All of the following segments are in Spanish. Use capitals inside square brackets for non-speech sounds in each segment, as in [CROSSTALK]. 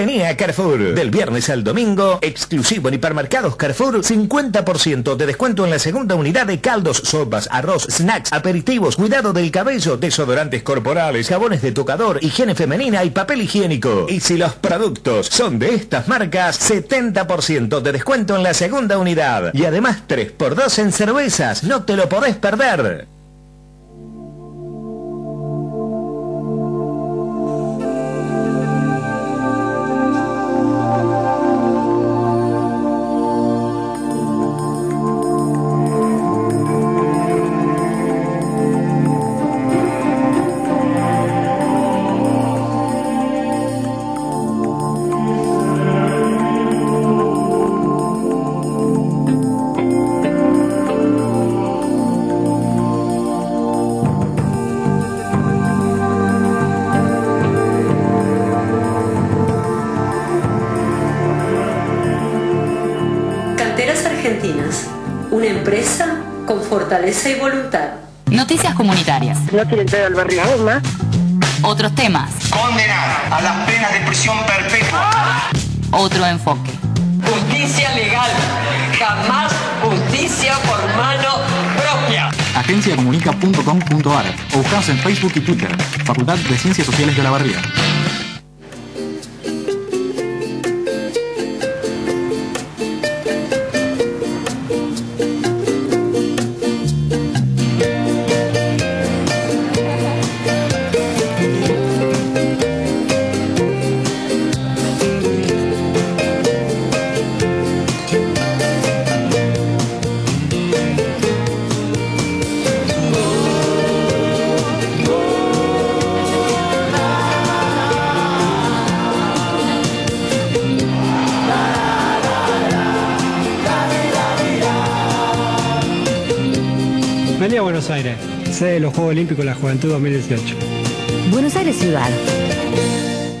Vení a Carrefour. Del viernes al domingo, exclusivo en hipermercados Carrefour, 50% de descuento en la segunda unidad de caldos, sopas, arroz, snacks, aperitivos, cuidado del cabello, desodorantes corporales, jabones de tocador, higiene femenina y papel higiénico. Y si los productos son de estas marcas, 70% de descuento en la segunda unidad. Y además 3x2 en cervezas. No te lo podés perder. Argentinas, una empresa con fortaleza y voluntad. Noticias comunitarias. No quieren entrar al barrio más. Otros temas. Condenar a las penas de prisión perpetua. Otro enfoque. Justicia legal, jamás justicia por mano propia. agenciacomunica.com.ar o buscanos en Facebook y Twitter. Facultad de Ciencias Sociales de la Barriga. A Buenos Aires, sede de los Juegos Olímpicos de la Juventud 2018. Buenos Aires Ciudad.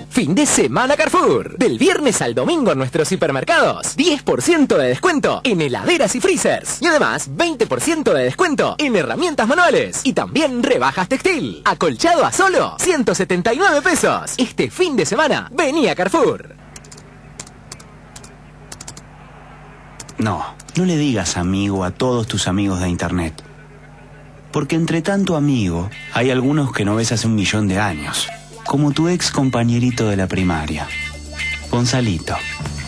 Fin de semana Carrefour. Del viernes al domingo en nuestros hipermercados. 10% de descuento en heladeras y freezers. Y además 20% de descuento en herramientas manuales. Y también rebajas textil. Acolchado a solo 179 pesos. Este fin de semana, vení a Carrefour. No, no le digas amigo a todos tus amigos de internet. Porque entre tanto amigo, hay algunos que no ves hace un millón de años. Como tu ex compañerito de la primaria, Gonzalito.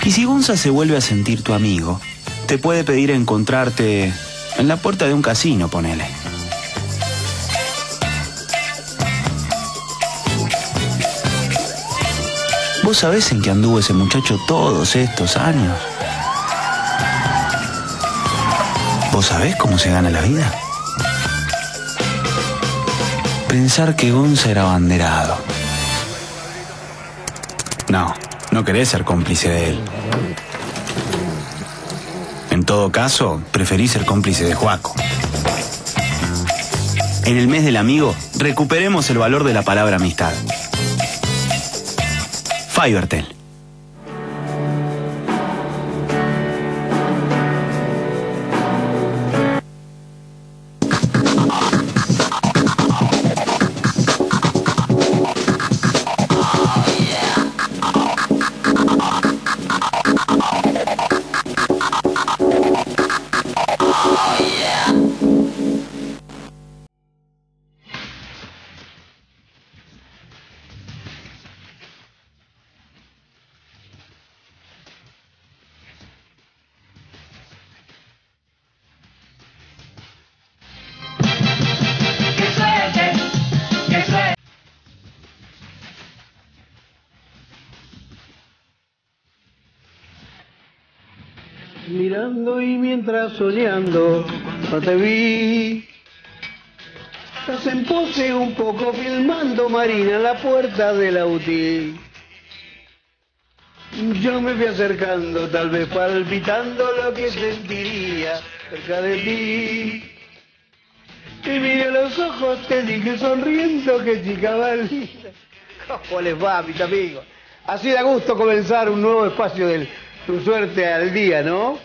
Y si Gonza se vuelve a sentir tu amigo, te puede pedir encontrarte en la puerta de un casino, ponele. ¿Vos sabés en qué anduvo ese muchacho todos estos años? ¿Vos sabés cómo se gana la vida? Pensar que Gonza era abanderado. No, no querés ser cómplice de él. En todo caso, preferís ser cómplice de Juaco. En el mes del amigo, recuperemos el valor de la palabra amistad. Fivertel. Mirando y mientras soñando, no te vi. Estás en pose un poco filmando Marina la puerta del autil. Yo me fui acercando, tal vez palpitando lo que sentiría cerca de ti. Te miré los ojos, te dije sonriendo que chica valida. [LAUGHS] ¿Cómo les va, mis amigos? Así da gusto comenzar un nuevo espacio del Tu Suerte al Día, ¿no?